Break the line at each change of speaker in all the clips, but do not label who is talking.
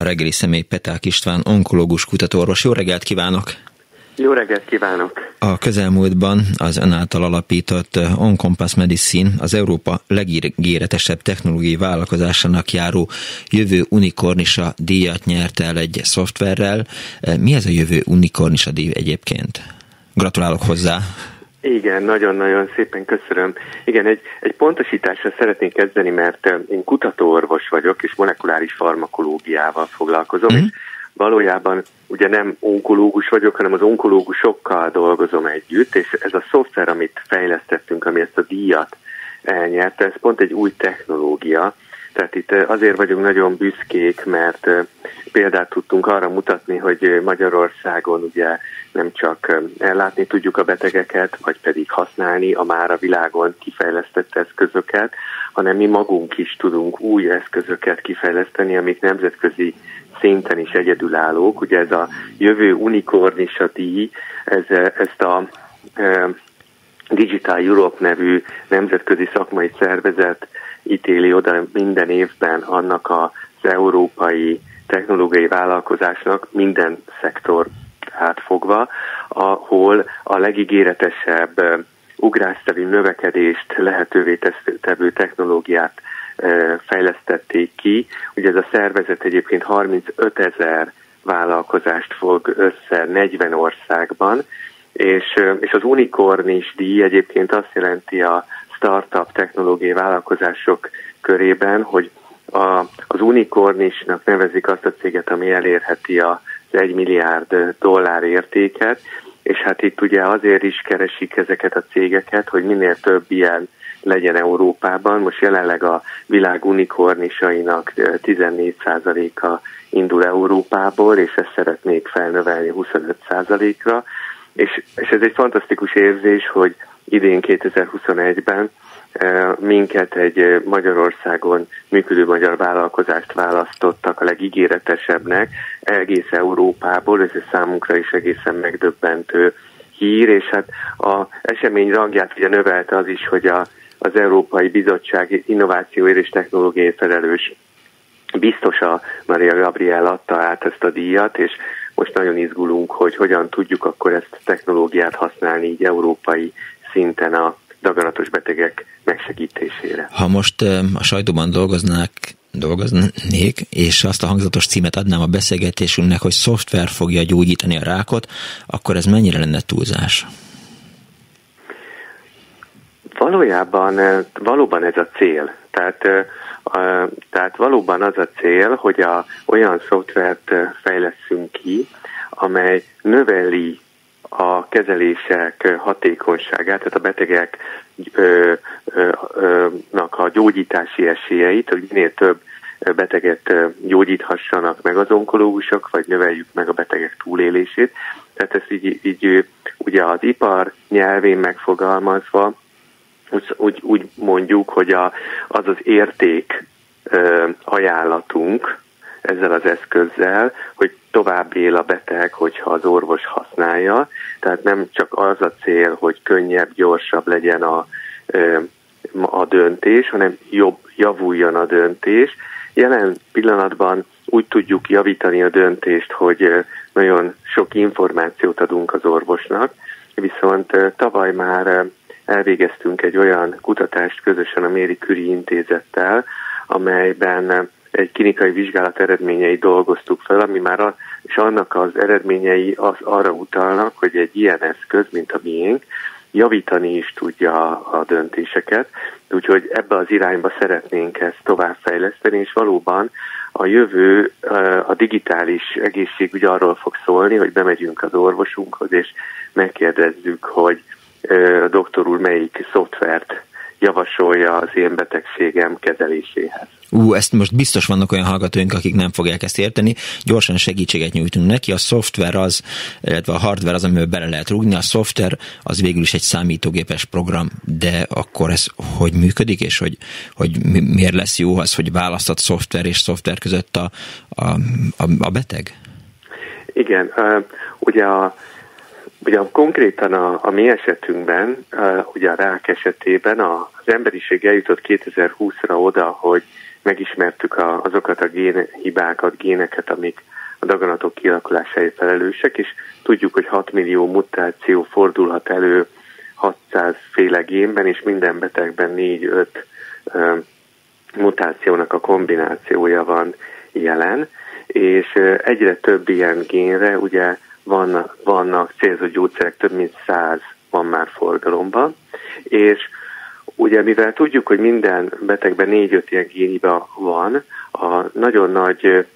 A reggeli személy Peták István, onkológus kutatóorvos. Jó reggelt kívánok!
Jó reggelt kívánok!
A közelmúltban az ön által alapított Oncompass Medicine az Európa legígéretesebb technológiai vállalkozásának járó jövő unikornisa díjat nyert el egy szoftverrel. Mi ez a jövő unikornisa díj egyébként? Gratulálok hozzá!
Igen, nagyon-nagyon szépen köszönöm. Igen, egy, egy pontosításra szeretnék kezdeni, mert én kutatóorvos vagyok, és molekuláris farmakológiával foglalkozom, mm. és valójában ugye nem onkológus vagyok, hanem az onkológusokkal dolgozom együtt, és ez a szoftver, amit fejlesztettünk, ami ezt a díjat elnyerte, ez pont egy új technológia, tehát itt azért vagyunk nagyon büszkék, mert példát tudtunk arra mutatni, hogy Magyarországon ugye nem csak ellátni tudjuk a betegeket, vagy pedig használni a már a világon kifejlesztett eszközöket, hanem mi magunk is tudunk új eszközöket kifejleszteni, amik nemzetközi szinten is egyedülállók. Ugye ez a jövő unikornisa díj, ez, ezt a e, Digital Europe nevű nemzetközi szakmai szervezet ítéli oda minden évben annak az európai technológiai vállalkozásnak minden szektor átfogva, ahol a legígéretesebb ugrásszerű növekedést lehetővé tevő technológiát fejlesztették ki. Ugye ez a szervezet egyébként 35 ezer vállalkozást fog össze 40 országban, és, és az unikornis díj egyébként azt jelenti a startup technológiai vállalkozások körében, hogy a, az unikornisnak nevezik azt a céget, ami elérheti az egy milliárd dollár értéket, és hát itt ugye azért is keresik ezeket a cégeket, hogy minél több ilyen legyen Európában. Most jelenleg a világ unikornisainak 14%-a indul Európából, és ezt szeretnék felnövelni 25%-ra. És, és ez egy fantasztikus érzés, hogy idén 2021-ben minket egy Magyarországon működő magyar vállalkozást választottak a legígéretesebbnek egész Európából, ez számunkra is egészen megdöbbentő hír, és hát a esemény rangját ugye növelte az is, hogy a, az Európai Bizottság innovációért és technológiai felelős biztosa Maria Gabriel adta át ezt a díjat, és most nagyon izgulunk, hogy hogyan tudjuk akkor ezt a technológiát használni így európai szinten a daganatos betegek megsegítésére.
Ha most a sajtóban dolgoznák, dolgoznék, és azt a hangzatos címet adnám a beszélgetésünknek, hogy szoftver fogja gyógyítani a rákot, akkor ez mennyire lenne túlzás?
Valójában, valóban ez a cél. Tehát, tehát valóban az a cél, hogy a, olyan szoftvert fejleszünk ki, amely növeli a kezelések hatékonyságát, tehát a betegeknek a gyógyítási esélyeit, hogy minél több beteget gyógyíthassanak meg az onkológusok, vagy növeljük meg a betegek túlélését. Tehát ezt így, így ugye az ipar nyelvén megfogalmazva, úgy, úgy mondjuk, hogy a, az az érték ajánlatunk, ezzel az eszközzel, hogy tovább él a beteg, hogyha az orvos használja. Tehát nem csak az a cél, hogy könnyebb, gyorsabb legyen a, a döntés, hanem jobb, javuljon a döntés. Jelen pillanatban úgy tudjuk javítani a döntést, hogy nagyon sok információt adunk az orvosnak, viszont tavaly már elvégeztünk egy olyan kutatást közösen a Méri Küri intézettel, amelyben egy klinikai vizsgálat eredményeit dolgoztuk fel, ami már a, és annak az eredményei az arra utalnak, hogy egy ilyen eszköz, mint a miénk, javítani is tudja a, a döntéseket, úgyhogy ebbe az irányba szeretnénk ezt továbbfejleszteni, és valóban a jövő, a digitális egészségügy arról fog szólni, hogy bemegyünk az orvosunkhoz, és megkérdezzük, hogy doktor úr melyik szoftvert javasolja az én betegségem kezeléséhez.
Ú, ezt most biztos vannak olyan hallgatóink, akik nem fogják ezt érteni. Gyorsan segítséget nyújtunk neki. A szoftver az, illetve a hardware az, amivel bele lehet rúgni. A szoftver az végül is egy számítógépes program, de akkor ez hogy működik, és hogy, hogy miért lesz jó az, hogy választott szoftver és szoftver között a, a, a, a beteg?
Igen, ugye a Ugye konkrétan a, a mi esetünkben, uh, ugye a rák esetében a, az emberiség eljutott 2020-ra oda, hogy megismertük a, azokat a gén hibákat, géneket, amik a daganatok kialakulásáért felelősek, és tudjuk, hogy 6 millió mutáció fordulhat elő 600 féle génben, és minden betegben 4-5 mutációnak a kombinációja van jelen, és egyre több ilyen génre ugye vannak, vannak célzott gyógyszerek, több mint száz van már forgalomban, és ugye mivel tudjuk, hogy minden betegben négy-öt ilyen génhiba van, a nagyon nagy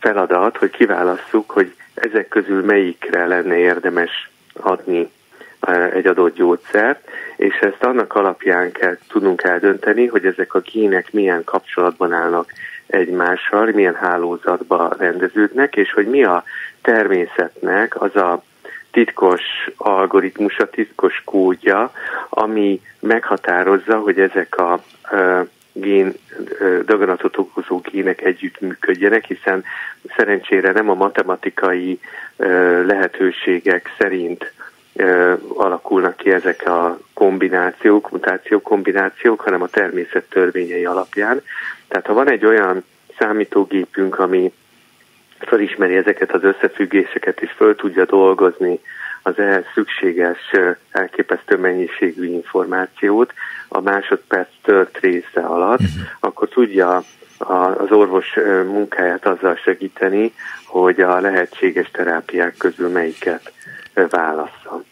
feladat, hogy kiválasszuk, hogy ezek közül melyikre lenne érdemes adni egy adott gyógyszert, és ezt annak alapján kell tudnunk eldönteni, hogy ezek a gének milyen kapcsolatban állnak egymással, milyen hálózatba rendeződnek, és hogy mi a természetnek az a titkos algoritmus, a titkos kódja, ami meghatározza, hogy ezek a gén, daganatot okozó gének együtt működjenek, hiszen szerencsére nem a matematikai lehetőségek szerint alakulnak ki ezek a kombinációk, mutáció kombinációk, hanem a természet törvényei alapján. Tehát ha van egy olyan számítógépünk, ami felismeri ezeket az összefüggéseket, és föl tudja dolgozni az ehhez szükséges elképesztő mennyiségű információt a másodperc tört része alatt, uh-huh. akkor tudja az orvos munkáját azzal segíteni, hogy a lehetséges terápiák közül melyiket válassza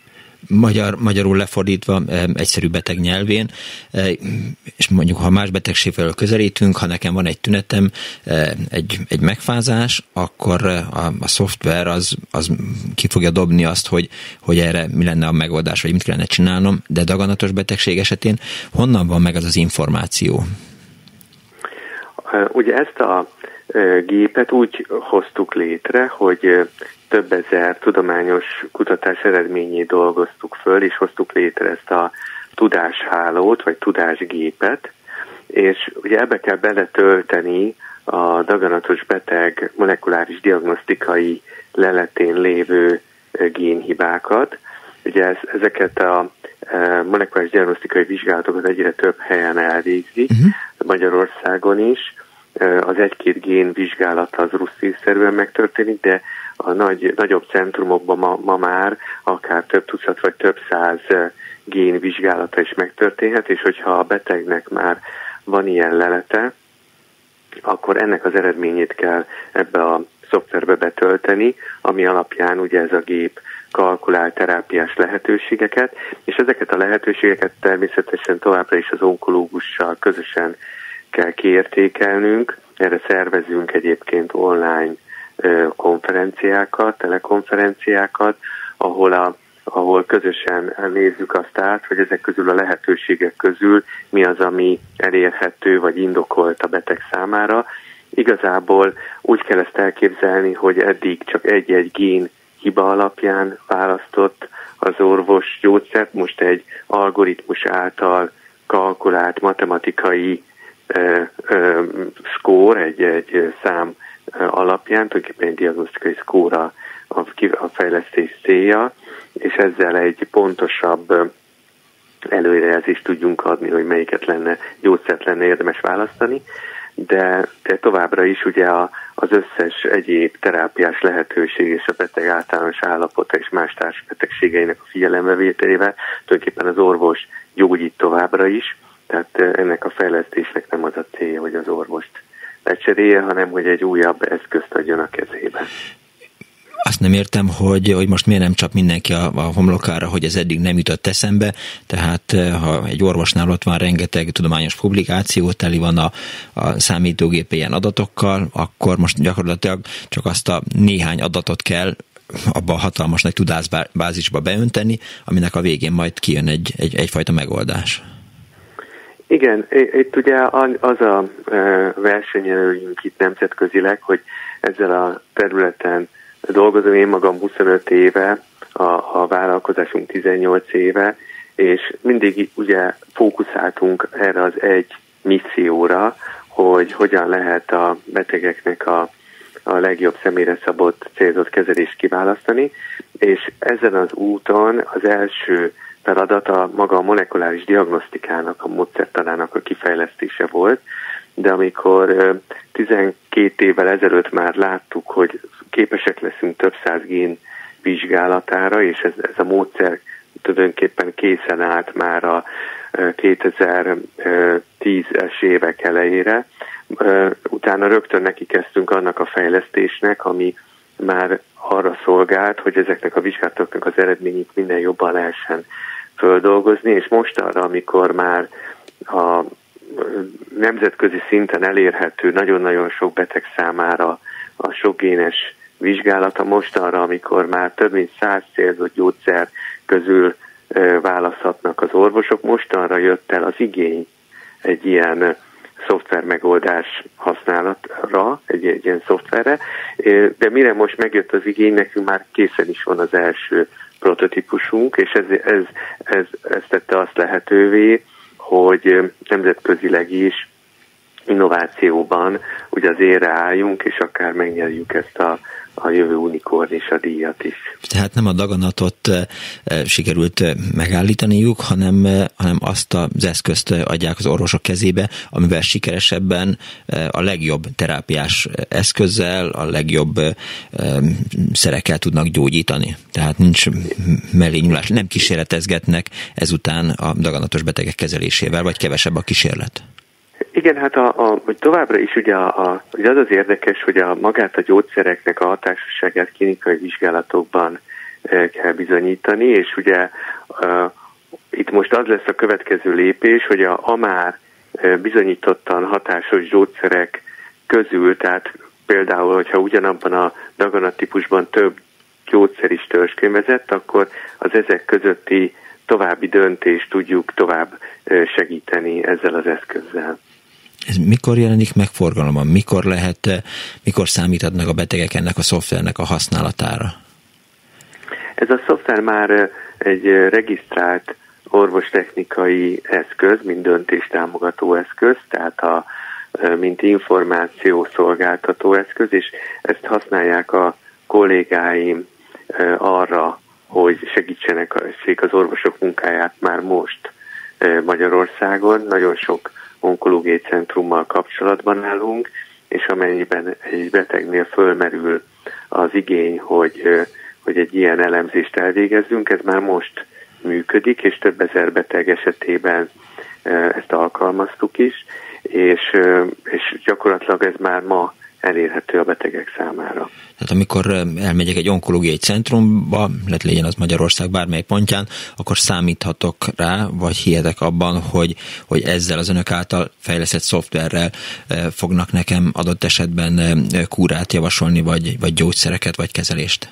magyar, magyarul lefordítva egyszerű beteg nyelvén, és mondjuk ha más betegségről közelítünk, ha nekem van egy tünetem, egy, egy megfázás, akkor a, a szoftver az, az ki fogja dobni azt, hogy, hogy erre mi lenne a megoldás, vagy mit kellene csinálnom, de daganatos betegség esetén honnan van meg az az információ?
Ugye ezt a gépet úgy hoztuk létre, hogy több ezer tudományos kutatás eredményét dolgoztuk föl, és hoztuk létre ezt a tudáshálót, vagy tudásgépet, és ugye ebbe kell beletölteni a daganatos beteg molekuláris diagnosztikai leletén lévő génhibákat. Ugye ez, ezeket a molekuláris diagnosztikai vizsgálatokat egyre több helyen elvégzik, uh-huh. Magyarországon is, az egy-két gén vizsgálata az russzíszerűen megtörténik, de a nagy, nagyobb centrumokban ma, ma már akár több tucat vagy több száz gén vizsgálata is megtörténhet, és hogyha a betegnek már van ilyen lelete, akkor ennek az eredményét kell ebbe a szoftverbe betölteni, ami alapján ugye ez a gép kalkulál terápiás lehetőségeket, és ezeket a lehetőségeket természetesen továbbra is az onkológussal közösen kell kiértékelnünk. Erre szervezünk egyébként online konferenciákat, telekonferenciákat, ahol, a, ahol közösen nézzük azt át, hogy ezek közül a lehetőségek közül mi az, ami elérhető vagy indokolt a beteg számára. Igazából úgy kell ezt elképzelni, hogy eddig csak egy-egy gén hiba alapján választott az orvos gyógyszert, most egy algoritmus által kalkulált matematikai score, egy, egy szám alapján, tulajdonképpen egy diagnosztikai szkóra a, a fejlesztés célja, és ezzel egy pontosabb előrejelzést tudjunk adni, hogy melyiket lenne, gyógyszert lenne érdemes választani, de, de továbbra is ugye a, az összes egyéb terápiás lehetőség és a beteg általános állapota és más társbetegségeinek a figyelembevételével tulajdonképpen az orvos gyógyít továbbra is, tehát ennek a fejlesztésnek nem az a célja, hogy az orvost lecserélje, hanem hogy egy újabb eszközt adjon a kezébe.
Azt nem értem, hogy, hogy most miért nem csap mindenki a, a homlokára, hogy ez eddig nem jutott eszembe, tehát ha egy orvosnál ott van rengeteg tudományos publikáció, teli van a, a számítógép ilyen adatokkal, akkor most gyakorlatilag csak azt a néhány adatot kell abba a hatalmas nagy tudásbázisba beönteni, aminek a végén majd kijön egy, egy, egyfajta megoldás.
Igen, itt ugye az a versenyelőjünk itt nemzetközileg, hogy ezzel a területen dolgozom. Én magam 25 éve, a, a vállalkozásunk 18 éve, és mindig ugye fókuszáltunk erre az egy misszióra, hogy hogyan lehet a betegeknek a, a legjobb személyre szabott célzott kezelést kiválasztani, és ezen az úton az első feladata maga a molekuláris diagnosztikának, a módszertanának a kifejlesztése volt, de amikor 12 évvel ezelőtt már láttuk, hogy képesek leszünk több száz gén vizsgálatára, és ez, ez a módszer tulajdonképpen készen állt már a 2010-es évek elejére. Utána rögtön neki kezdtünk annak a fejlesztésnek, ami már arra szolgált, hogy ezeknek a vizsgálatoknak az eredményét minden jobban lehessen földolgozni, és most arra, amikor már a nemzetközi szinten elérhető nagyon-nagyon sok beteg számára a sokgénes vizsgálata most arra, amikor már több mint száz célzott gyógyszer közül választhatnak az orvosok, mostanra jött el az igény egy ilyen szoftver megoldás használatra, egy, egy ilyen szoftverre, de mire most megjött az igény, nekünk már készen is van az első prototípusunk, és ez, ez, ez, ez tette azt lehetővé, hogy nemzetközileg is innovációban ugye az ére álljunk, és akár megnyerjük ezt a a jövő unikornis a díjat is.
Tehát nem a daganatot sikerült megállítaniuk, hanem, hanem azt az eszközt adják az orvosok kezébe, amivel sikeresebben a legjobb terápiás eszközzel, a legjobb szerekkel tudnak gyógyítani. Tehát nincs mellényulás, nem kísérletezgetnek ezután a daganatos betegek kezelésével, vagy kevesebb a kísérlet.
Igen, hát a, a, hogy továbbra is ugye, a, a, ugye az az érdekes, hogy a magát a gyógyszereknek a hatásosságát klinikai vizsgálatokban e, kell bizonyítani, és ugye e, itt most az lesz a következő lépés, hogy a, a már e, bizonyítottan hatásos gyógyszerek közül, tehát például, hogyha ugyanabban a daganattípusban több gyógyszer is törzskönyvezett, akkor az ezek közötti további döntést tudjuk tovább segíteni ezzel az eszközzel.
Ez mikor jelenik meg forgalomban? Mikor lehet, eh, mikor számíthatnak a betegek ennek a szoftvernek a használatára?
Ez a szoftver már eh, egy eh, regisztrált orvostechnikai eszköz, mint döntéstámogató eszköz, tehát a, mint információ szolgáltató eszköz, és ezt használják a kollégáim arra, hogy segítsenek az orvosok munkáját már most Magyarországon. Nagyon sok onkológiai centrummal kapcsolatban állunk, és amennyiben egy betegnél fölmerül az igény, hogy, hogy egy ilyen elemzést elvégezzünk, ez már most működik, és több ezer beteg esetében ezt alkalmaztuk is, és, és gyakorlatilag ez már ma elérhető a betegek számára.
Tehát amikor elmegyek egy onkológiai centrumba, lehet legyen az Magyarország bármely pontján, akkor számíthatok rá, vagy hihetek abban, hogy, hogy ezzel az önök által fejlesztett szoftverrel fognak nekem adott esetben kúrát javasolni, vagy, vagy gyógyszereket, vagy kezelést?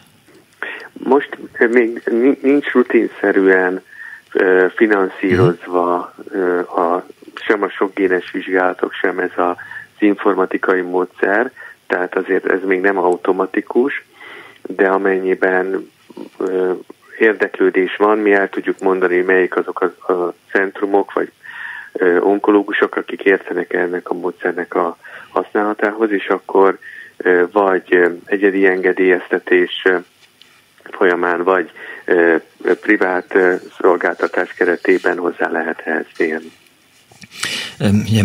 Most még nincs rutinszerűen finanszírozva a, sem a sokgénes vizsgálatok, sem ez a informatikai módszer, tehát azért ez még nem automatikus, de amennyiben érdeklődés van, mi el tudjuk mondani, melyik azok a, a centrumok, vagy ö, onkológusok, akik értenek ennek a módszernek a használatához, és akkor vagy egyedi engedélyeztetés folyamán, vagy privát szolgáltatás keretében hozzá lehet ehhez férni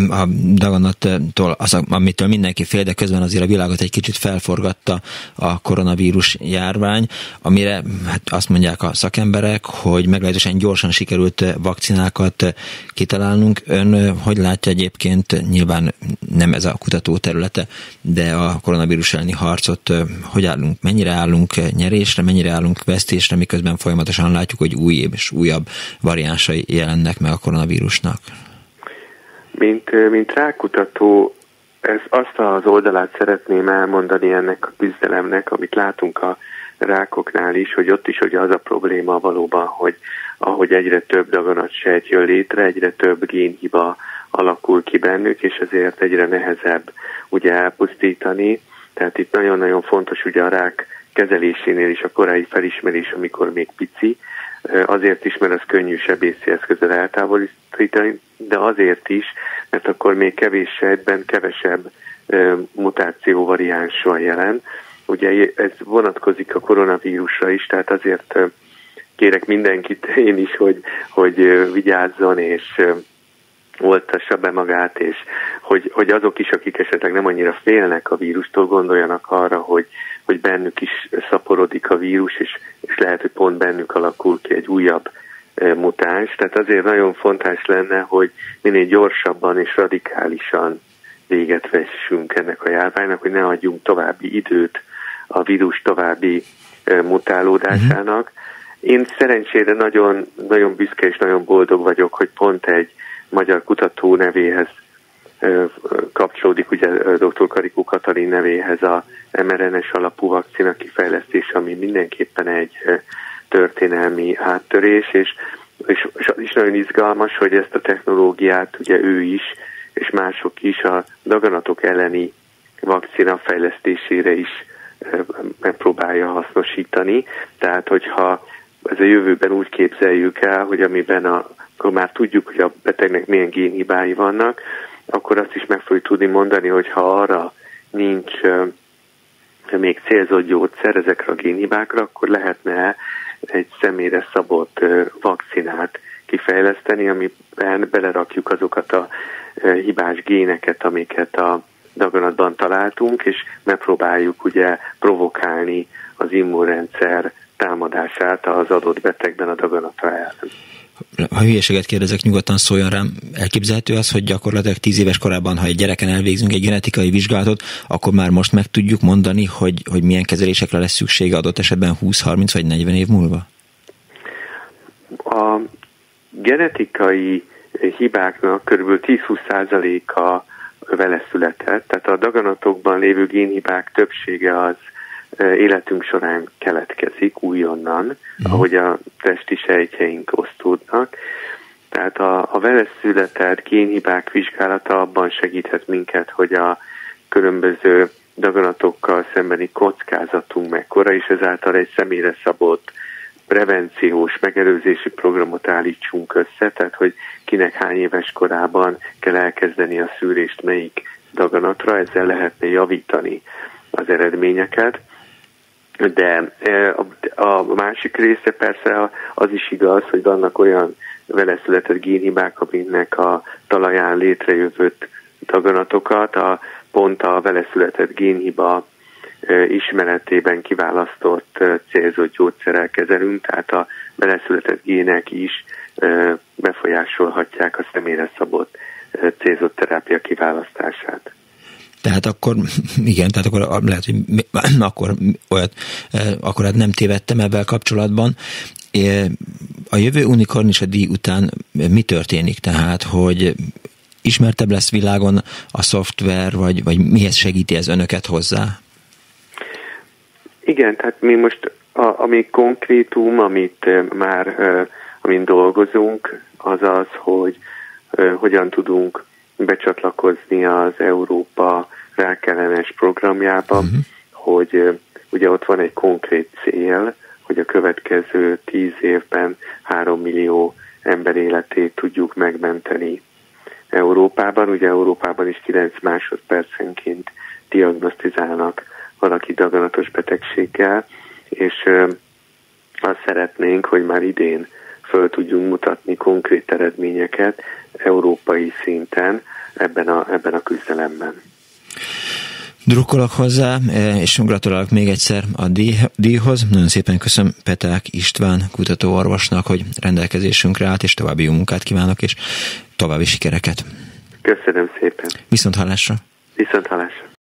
a daganattól, az, amitől mindenki fél, de közben azért a világot egy kicsit felforgatta a koronavírus járvány, amire hát azt mondják a szakemberek, hogy meglehetősen gyorsan sikerült vakcinákat kitalálnunk. Ön hogy látja egyébként, nyilván nem ez a kutató területe, de a koronavírus elleni harcot hogy állunk, mennyire állunk nyerésre, mennyire állunk vesztésre, miközben folyamatosan látjuk, hogy új és újabb variánsai jelennek meg a koronavírusnak?
Mint, mint rákutató, ez azt az oldalát szeretném elmondani ennek a küzdelemnek, amit látunk a rákoknál is, hogy ott is ugye az a probléma valóban, hogy ahogy egyre több daganatsejt jön létre, egyre több génhiba alakul ki bennük, és ezért egyre nehezebb ugye elpusztítani. Tehát itt nagyon-nagyon fontos ugye a rák kezelésénél is a korai felismerés, amikor még pici, azért is, mert az könnyű sebészi eszközzel eltávolítani, de azért is, mert akkor még kevés sejtben kevesebb mutáció variáns van jelen. Ugye ez vonatkozik a koronavírusra is, tehát azért kérek mindenkit én is, hogy, hogy vigyázzon és oltassa be magát, és hogy, hogy azok is, akik esetleg nem annyira félnek a vírustól, gondoljanak arra, hogy, hogy bennük is szaporodik a vírus, és, és lehet, hogy pont bennük alakul ki egy újabb e, mutáns. Tehát azért nagyon fontos lenne, hogy minél gyorsabban és radikálisan véget vessünk ennek a járványnak, hogy ne adjunk további időt a vírus további e, mutálódásának. Én szerencsére nagyon, nagyon büszke és nagyon boldog vagyok, hogy pont egy magyar kutató nevéhez kapcsolódik ugye dr. Karikó Katalin nevéhez a mRNS alapú vakcina kifejlesztés, ami mindenképpen egy történelmi áttörés, és, és, és nagyon izgalmas, hogy ezt a technológiát ugye ő is, és mások is a daganatok elleni vakcina fejlesztésére is megpróbálja hasznosítani. Tehát, hogyha ez a jövőben úgy képzeljük el, hogy amiben a akkor már tudjuk, hogy a betegnek milyen génhibái vannak, akkor azt is meg fogjuk tudni mondani, hogy ha arra nincs még célzott gyógyszer ezekre a génhibákra, akkor lehetne egy személyre szabott vakcinát kifejleszteni, amiben belerakjuk azokat a hibás géneket, amiket a daganatban találtunk, és megpróbáljuk ugye provokálni az immunrendszer támadását az adott betegben a daganatra ellen
ha hülyeséget kérdezek, nyugodtan szóljon rám. Elképzelhető az, hogy gyakorlatilag tíz éves korában, ha egy gyereken elvégzünk egy genetikai vizsgálatot, akkor már most meg tudjuk mondani, hogy, hogy milyen kezelésekre lesz szüksége adott esetben 20-30 vagy 40 év múlva?
A genetikai hibáknak kb. 10-20%-a vele született, tehát a daganatokban lévő génhibák többsége az életünk során keletkezik újonnan, uh-huh. ahogy a testi sejtjeink osztódnak. Tehát a, a vele született génhibák vizsgálata abban segíthet minket, hogy a különböző daganatokkal szembeni kockázatunk mekkora, és ezáltal egy személyre szabott prevenciós, megelőzési programot állítsunk össze, tehát hogy kinek hány éves korában kell elkezdeni a szűrést melyik daganatra, ezzel lehetne javítani az eredményeket. De a másik része persze az is igaz, hogy vannak olyan vele született génhibák, aminek a talaján létrejövött daganatokat, a pont a vele született génhiba ismeretében kiválasztott célzott gyógyszerrel kezelünk, tehát a beleszületett gének is befolyásolhatják a személyre szabott célzott terápia kiválasztását.
Tehát akkor, igen, tehát akkor lehet, hogy akkor olyat, e, akkor hát nem tévedtem ebben kapcsolatban. A jövő unikornis a díj után mi történik? Tehát, hogy ismertebb lesz világon a szoftver, vagy, vagy mihez segíti ez önöket hozzá?
Igen, tehát mi most, a, ami konkrétum, amit e, már, amin dolgozunk, az az, hogy hogyan tudunk becsatlakozni az Európa rákellenes programjában, uh-huh. hogy ugye ott van egy konkrét cél, hogy a következő tíz évben három millió ember életét tudjuk megmenteni Európában. Ugye Európában is 9 másodpercenként diagnosztizálnak valaki daganatos betegséggel, és azt szeretnénk, hogy már idén föl tudjunk mutatni konkrét eredményeket európai szinten ebben a, ebben a küzdelemben.
Drukkolok hozzá, e, és gratulálok még egyszer a díjhoz. Nagyon szépen köszönöm Peták István kutatóorvosnak, hogy rendelkezésünkre állt, és további jó munkát kívánok, és további sikereket.
Köszönöm szépen.
Viszont hallásra.
Viszont hallásra.